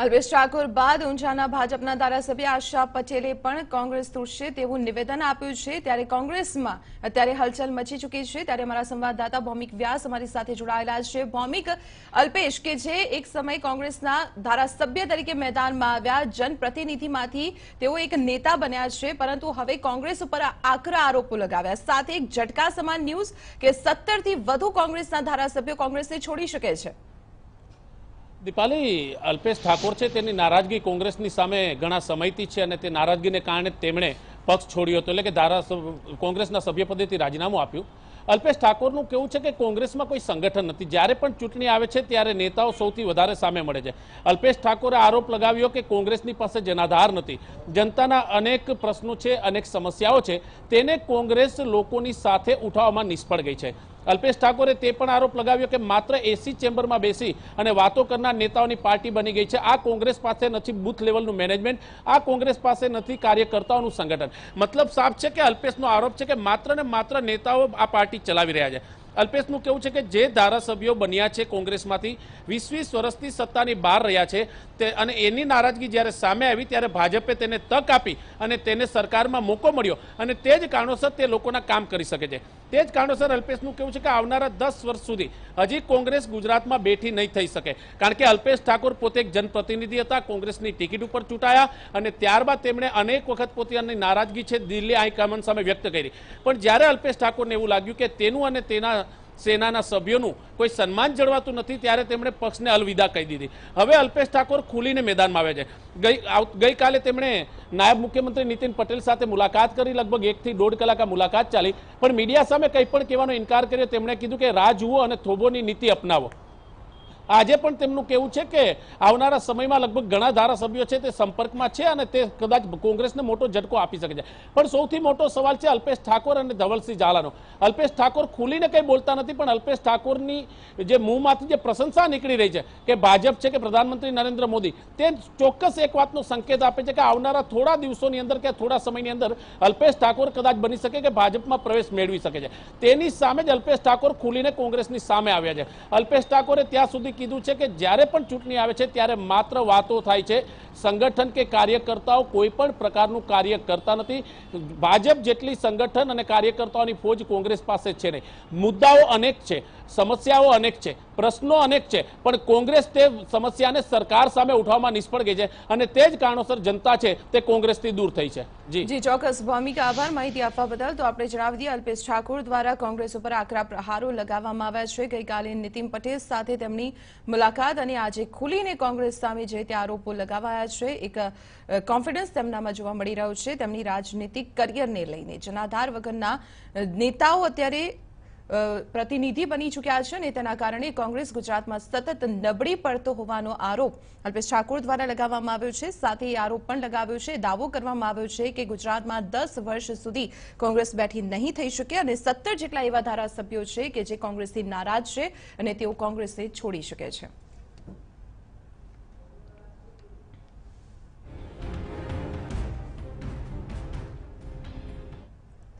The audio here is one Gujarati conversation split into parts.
અલ્પેશ ઠાકોર બાદ ઊંઝાના ભાજપના ધારાસભ્ય આશા પટેલે પણ કોંગ્રેસ તૂટશે તેવું નિવેદન આપ્યું છે. ત્યારે કોંગ્રેસમાં અત્યારે હલચલ મચી ચૂકી છે. ત્યારે અમારા સંવાદદાતા ભૌમિક વ્યાસ અમારી સાથે જોડાયેલા છે. ભૌમિક, અલ્પેશ કે જે એક સમય કોંગ્રેસના ધારાસભ્ય તરીકે મેદાનમાં આવ્યા, જનપ્રતિનિધિમાંથી તેઓ એક નેતા બન્યા છે, પરંતુ હવે કોંગ્રેસ ઉપર આકરા આરોપો લગાવ્યા. સાથે એક ઝટકા સમાન ન્યૂઝ કે સત્તરથી વધુ કોંગ્રેસના ધારાસભ્યો કોંગ્રેસને છોડી શકે છે. દીપાલી, અલ્પેશ ઠાકોર છે, તેની નારાજગી કોંગ્રેસની સામે ઘણા સમયથી છે અને તે નારાજગીને કારણે તેમણે પક્ષ છોડ્યો હતો. એટલે કે ધારા કોંગ્રેસના સભ્યપદેથી રાજીનામું આપ્યું. અલ્પેશ ઠાકોરનું કેવું છે કે કોંગ્રેસમાં કોઈ સંગઠન નથી. જ્યારે પણ ચૂંટણી આવે છે, ત્યારે નેતાઓ સૌથી વધારે સામે મળે છે. અલ્પેશ ઠાકોરે આરોપ લગાવ્યો કે કોંગ્રેસની પાસે જનાધાર નથી. જનતાના અનેક પ્રશ્નો છે, અનેક સમસ્યાઓ છે. તેને કોંગ્રેસ લોકોની સાથે ઉઠાવવામાં નિષ્ફળ ગઈ છે. અલ્પેશ ઠાકોરે તે પણ આરોપ લગાવ્યો કે માત્ર એસી ચેમ્બરમાં બેસી અને વાતો કરનાર નેતાઓની પાર્ટી બની ગઈ છે. આ કોંગ્રેસ પાસે નથી, બુથ લેવલનું મેનેજમેન્ટ. આ કોંગ્રેસ પાસે નથી, કાર્યકર્તાઓનું સંગઠન. મતલબ સાફ છે કે અલ્પેશનો આરોપ છે કે માત્ર ને માત્ર નેતાઓ આ પાર્ટી ચલાવી રહ્યા છે. અલ્પેશનું કેવું છે કે જે ધારાસભ્યો બન્યા છે કોંગ્રેસમાંથી વીસ વીસ વર્ષથી સત્તાની બહાર રહ્યા છે, તે અને એની નારાજગી જ્યારે સામે આવી ત્યારે ભાજપે તેને તક આપી અને તેને સરકારમાં મોકો મળ્યો અને તે જ કારણોસર તે લોકોના કામ કરી શકે છે. તે જ કારણોસર અલ્પેશનું કેવું છે કે આવનારા દસ વર્ષ સુધી હજી કોંગ્રેસ ગુજરાતમાં બેઠી નહીં થઈ શકે. કારણ કે અલ્પેશ ઠાકોર પોતે એક જનપ્રતિનિધિ હતા, કોંગ્રેસની ટિકિટ ઉપર ચૂંટાયા અને ત્યારબાદ તેમણે અનેક વખત પોતાની નારાજગી છે દિલ્હી હાઈકમાન્ડ સામે વ્યક્ત કરી. પણ જ્યારે અલ્પેશ ઠાકોરને એવું લાગ્યું કે તેનું અને તેના સેનાના સભ્યોનું કોઈ સન્માન જળવાતું નથી, ત્યારે તેમણે પક્ષને અલવિદા કહી દીધી. હવે અલ્પેશ ઠાકોર ખુલીને મેદાનમાં આવ્યા છે. ગઈ આવ- ગઈકાલે તેમણે નાયબ મુખ્યમંત્રી નીતિન પટેલ સાથે મુલાકાત કરી, લગભગ એકથી દોઢ કલાક મુલાકાત ચાલી. પણ મીડિયા સામે કંઈ પણ કહેવાનો ઇનકાર કર્યો, તેમણે કીધું કે રાહ જુઓ અને થોબોની નીતિ અપનાવો. આજે પણ તેમનું કેવું છે કે આવનારા સમયમાં લગભગ ઘણા ધારાસભ્યો છે તે સંપર્કમાં છે અને તે કદાચ કોંગ્રેસને મોટો ઝટકો આપી શકે છે. પણ સૌથી મોટો સવાલ છે અલ્પેશ ઠાકોર અને ધવલસિંહ ઝાલાનો. અલ્પેશ ઠાકોર ખુલીને કંઈ બોલતા નથી, પણ અલ્પેશ ઠાકોરની જે મુંહમાંથી જે પ્રશંસા નીકળી રહી છે કે ભાજપ છે કે પ્રધાનમંત્રી નરેન્દ્ર મોદી, તે ચોક્કસ એક વાતનો સંકેત આપે છે કે આવનારા થોડા દિવસોની અંદર કે થોડા સમયની અંદર અલ્પેશ ઠાકોર કદાચ બની શકે કે ભાજપમાં પ્રવેશ મેળવી શકે છે. તેની સામે જ અલ્પેશ ઠાકોર ખુલીને કોંગ્રેસની સામે આવ્યા છે. અલ્પેશ ઠાકોરે ત્યાં સુધી કીધું છે કે જ્યારે પણ ચૂંટણી આવે છે, ત્યારે માત્ર વાતો થાય છે. સંગઠન કે કાર્યકર્તાઓ કોઈ પણ પ્રકારનું કાર્ય કરતા નથી. ભાજપ જેટલી સંગઠન અને કાર્યકર્તાઓની ફોજ કોંગ્રેસ પાસે છે નહીં. મુદ્દાઓ અનેક છે, સમસ્યાઓ અનેક છે, પ્રશ્નો અનેક છે, પણ કોંગ્રેસ તે સમસ્યાને સરકાર સામે ઉઠાવવામાં નિષ્ફળ ગઈ છે અને તે જ કારણોસર જનતા છે, તે કોંગ્રેસથી દૂર થઈ છે. જી. જી, ચોક્કસ. ભૂમિકા આભાર. માહિતી આપવા બદલ તો આપણે જણાવી દઈએ, અલ્પેશ ઠાકોર દ્વારા કોંગ્રેસ ઉપર આકરા પ્રહારો લગાવવામાં આવ્યા છે. ગઈકાલે નીતિન પટેલ સાથે તેમની મુલાકાત અને આજે ખુલીને કોંગ્રેસ સામે જે તે આરોપો લગાવાયા છે, એક કોન્ફિડન્સ તેમનામાં જોવા મળી રહ્યો છે. તેમની રાજનીતિક કરિયરને લઈને જનાધાર વગરના નેતાઓ અત્યારે પ્રતિનિધિ બની ચૂક્યા છે અને તેના કારણે કોંગ્રેસ ગુજરાતમાં સતત નબળી પડતો હોવાનો આરોપ અલ્પેશ ઠાકોર દ્વારા લગાવવામાં આવ્યો છે. સાથે આરોપ પણ લગાવ્યો છે. દાવો કરવામાં આવ્યો છે કે ગુજરાતમાં દસ વર્ષ સુધી કોંગ્રેસ બેઠી નહીં થઈ શકે અને સત્તર જેટલા એવા ધારાસભ્યો છે કે જે કોંગ્રેસથી નારાજ છે અને તેઓ કોંગ્રેસને છોડી શકે છે.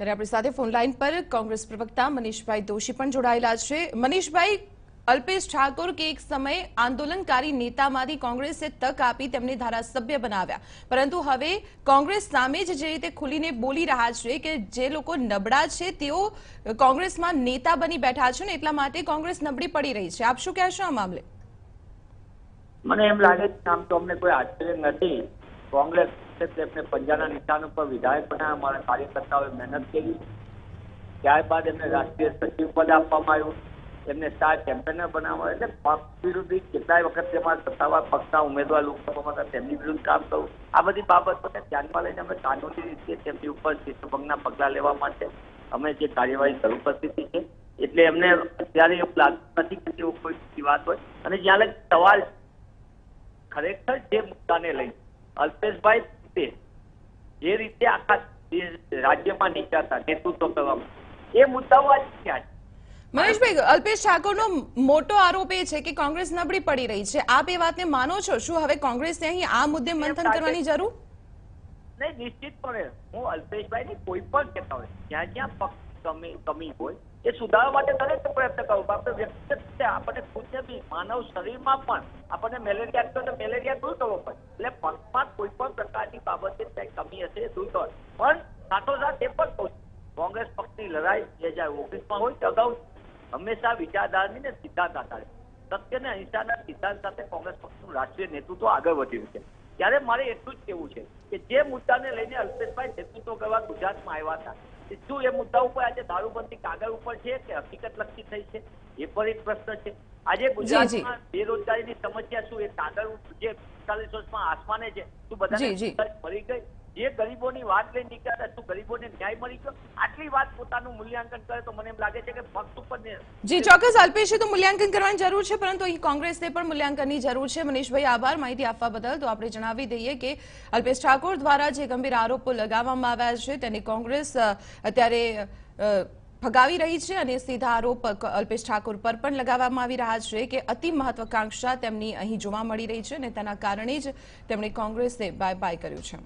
ત્યારે આપણી સાથે ફોનલાઈન પર કોંગ્રેસ પ્રવક્તા મનીષભાઈ દોશી પણ જોડાયેલા છે. મનીષભાઈ, અલ્પેશ ઠાકોર કે એક સમયે આંદોલનકારી નેતામાંથી કોંગ્રેસે તક આપી તેમને ધારાસભ્ય બનાવ્યા. પરંતુ હવે કોંગ્રેસ સામે જ જે રીતે ખુલીને બોલી રહ્યા છે કે જે લોકો નબળા છે, તેઓ કોંગ્રેસમાં નેતા બની બેઠા છે ને એટલા માટે કોંગ્રેસ નબળી પડી રહી છે. આપ શું કહેશો આ મામલે? મને એમ લાગે છે આમ તો અમને કોઈ આશ્ચર્ય નથી. કોંગ્રેસ તેમને પંજાના નિશાન ઉપર વિધાયક બનાવ્યા અમારા કાર્યકર્તાઓએ મહેનત કરી. ત્યારબાદ એમને રાષ્ટ્રીય સચિવ પદ આપવામાં આવ્યું. એમને સ્ટાર કેમ્પેનર બનાવવા એટલે પક્ષ વિરુદ્ધ કેટલાય વખત તેમાં સત્તાવાર પક્ષના ઉમેદવાર લોકસભામાં હતા તેમની વિરુદ્ધ કામ કરવું આ બધી બાબતોને ધ્યાનમાં લઈને અમે કાનૂની રીતે તેમની ઉપર શિસ્તભંગના પગલાં લેવા માટે અમે જે કાર્યવાહી શરૂ કરી દીધી છે, એટલે એમને અત્યારે એવું લાગતું નથી કે તેઓ કોઈ વાત હોય. અને જ્યાં સવાલ ખરેખર જે મુદ્દાને લઈ અલ્પેશભાઈ જે રીતે આખા રાજ્યમાં નીચાતા નેતૃત્વ કરવામાં એ મુદ્દાઓ આજે ક્યાં છે. મહેશભાઈ અલ્પેશ ઠાકોરનો મોટો આરોપ એ છે કે કોંગ્રેસ નબળી પડી રહી છે. આપ એ વાતને માનો છો? શું હવે કોંગ્રેસને અહીં આ મુદ્દે મંથન કરવાની જરૂર? નહીં નિશ્ચિતપણે હું અલ્પેશભાઈ ની કોઈ પણ કહેતા હોય જ્યાં જ્યાં પક્ષ કમી કમી હોય એ સુધારવા માટે દરેક પ્રયત્ન કરવો આપણે વ્યક્તિગત રીતે ખુદને બી માનવ શરીરમાં પણ આપણને મેલેરિયા તો મેલેરિયા દૂર કરવો પડે. એટલે પંખમાં કોઈ પણ પ્રકારની બાબતે કંઈ કમી હશે દૂર કરો પણ સાથોસાથ એ પણ કહું કોંગ્રેસ પક્ષની લડાઈ બે હજાર ઓગણીસમાં હોય કે અગાઉ હંમેશા વિચારધારાની ને સિદ્ધાંત આધારિત સત્ય અને અહિંસાના સિદ્ધાંત સાથે કોંગ્રેસ પક્ષનું રાષ્ટ્રીય નેતૃત્વ આગળ વધ્યું છે. ત્યારે મારે એટલું જ કહેવું છે કે જે મુદ્દાને લઈને અલ્પેશભાઈ નેતૃત્વ કરવા ગુજરાતમાં આવ્યા હતા એ શું એ મુદ્દા ઉપર આજે દારૂબંધી કાગળ ઉપર છે કે હકીકત લક્ષી થઈ છે? એ પણ એક પ્રશ્ન છે. આજે ગુજરાતમાં બેરોજગારીની સમસ્યા શું? એ કાગળ જે પિસ્તાલીસ વર્ષમાં આસમાને છે. શું બધાને જી, જી. મળી ગઈ? જે ગરીબોની વાત લઈ નીકળ્યા શું ગરીબોને ન્યાય મળી ગયો? આટલી વાત પોતાનું મૂલ્યાંકન કરે તો મને એમ લાગે છે કે ફક્ત ઉપર જી, ચોક્કસ અલ્પેશે, તો મૂલ્યાંકન કરવાની જરૂર છે, પરંતુ અહીં કોંગ્રેસને પણ મૂલ્યાંકનની જરૂર છે. મનીષભાઈ, આભાર માહિતી આપવા બદલ. તો આપણે જણાવી દઈએ કે અલ્પેશ ઠાકોર દ્વારા જે ગંભીર આરોપો લગાવવામાં આવ્યા છે, તેને કોંગ્રેસ અત્યારે ફગાવી રહી છે અને સીધા આરોપ અલ્પેશ ઠાકોર પર પણ લગાવવામાં આવી રહ્યા છે કે અતિ મહત્વાકાંક્ષા તેમની અહીં જોવા મળી રહી છે અને તેના કારણે જ તેમણે કોંગ્રેસને બાય બાય કર્યું છે.